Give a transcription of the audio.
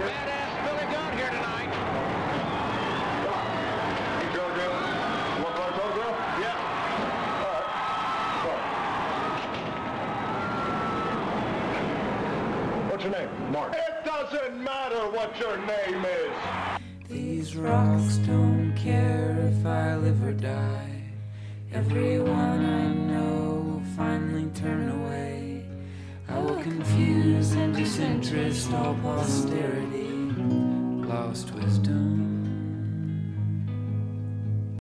badass Billy Gunn here tonight. What's your name? Mark. It doesn't matter what your name is. These rocks don't care if I live or die. Everyone I know will finally turn away. I will confuse and disinterest all posterity. Lost wisdom.